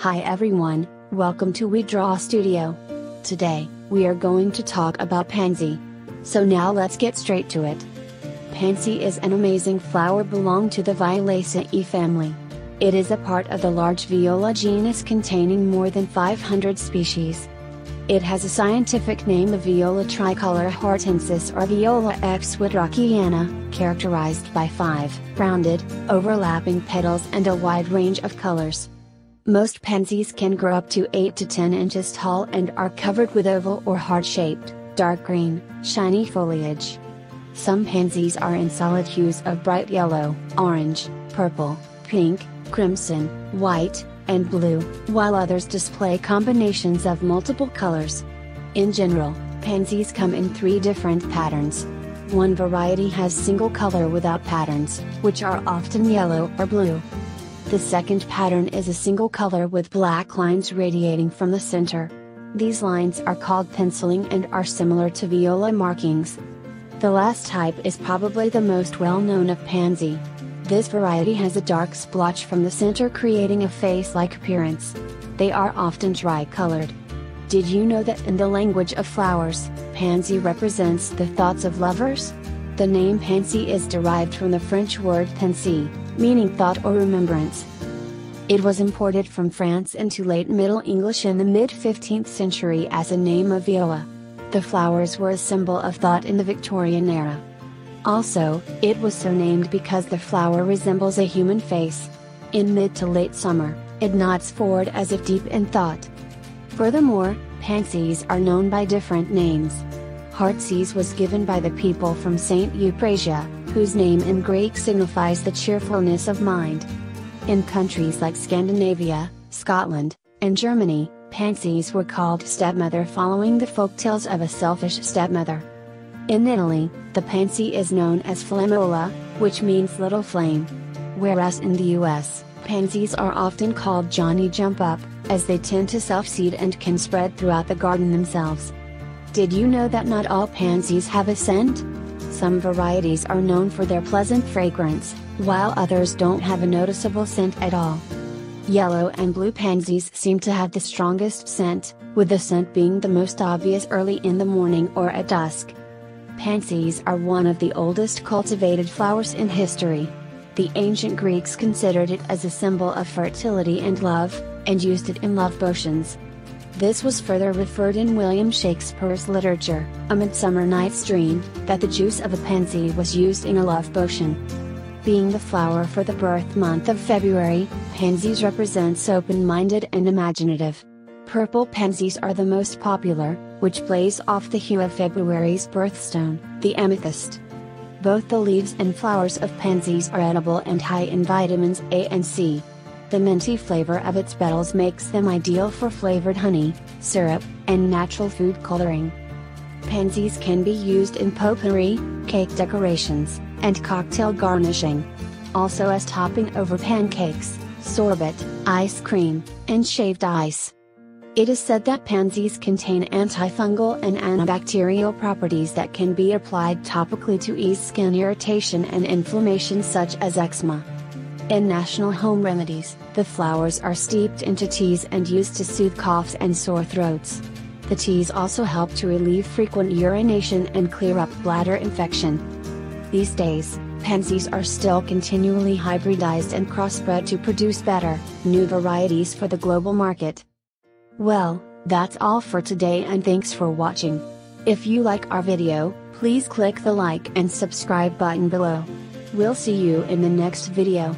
Hi everyone, welcome to WeDraw Studio. Today, we are going to talk about pansy. So now let's get straight to it. Pansy is an amazing flower belonging to the Violaceae family. It is a part of the large Viola genus containing more than 500 species. It has a scientific name of Viola tricolor hortensis or Viola x wittrockiana, characterized by five rounded, overlapping petals and a wide range of colors. Most pansies can grow up to 8 to 10 inches tall and are covered with oval or heart-shaped, dark green, shiny foliage. Some pansies are in solid hues of bright yellow, orange, purple, pink, crimson, white, and blue, while others display combinations of multiple colors. In general, pansies come in three different patterns. One variety has single color without patterns, which are often yellow or blue. The second pattern is a single color with black lines radiating from the center. These lines are called penciling and are similar to viola markings. The last type is probably the most well known of pansy. This variety has a dark splotch from the center creating a face-like appearance. They are often dry colored. Did you know that in the language of flowers, pansy represents the thoughts of lovers? The name pansy is derived from the French word pensée, meaning thought or remembrance. It was imported from France into late Middle English in the mid 15th century as a name of viola. The flowers were a symbol of thought in the Victorian era. Also, it was so named because the flower resembles a human face. In mid to late summer, it nods forward as if deep in thought. Furthermore, pansies are known by different names. Heartsease was given by the people from St. Euphrasia, whose name in Greek signifies the cheerfulness of mind. In countries like Scandinavia, Scotland, and Germany, pansies were called stepmother following the folktales of a selfish stepmother. In Italy, the pansy is known as flammola, which means little flame. Whereas in the US, pansies are often called Johnny Jump Up, as they tend to self-seed and can spread throughout the garden themselves. Did you know that not all pansies have a scent? Some varieties are known for their pleasant fragrance, while others don't have a noticeable scent at all. Yellow and blue pansies seem to have the strongest scent, with the scent being the most obvious early in the morning or at dusk. Pansies are one of the oldest cultivated flowers in history. The ancient Greeks considered it as a symbol of fertility and love, and used it in love potions. This was further referred in William Shakespeare's literature, A Midsummer Night's Dream, that the juice of a pansy was used in a love potion. Being the flower for the birth month of February, pansies represents open-minded and imaginative. Purple pansies are the most popular, which plays off the hue of February's birthstone, the amethyst. Both the leaves and flowers of pansies are edible and high in vitamins A and C. The minty flavor of its petals makes them ideal for flavored honey, syrup, and natural food coloring. Pansies can be used in potpourri, cake decorations, and cocktail garnishing. Also as topping over pancakes, sorbet, ice cream, and shaved ice. It is said that pansies contain antifungal and antibacterial properties that can be applied topically to ease skin irritation and inflammation such as eczema. In national home remedies, the flowers are steeped into teas and used to soothe coughs and sore throats. The teas also help to relieve frequent urination and clear up bladder infection. These days, pansies are still continually hybridized and crossbred to produce better, new varieties for the global market. Well, that's all for today and thanks for watching. If you like our video, please click the like and subscribe button below. We'll see you in the next video.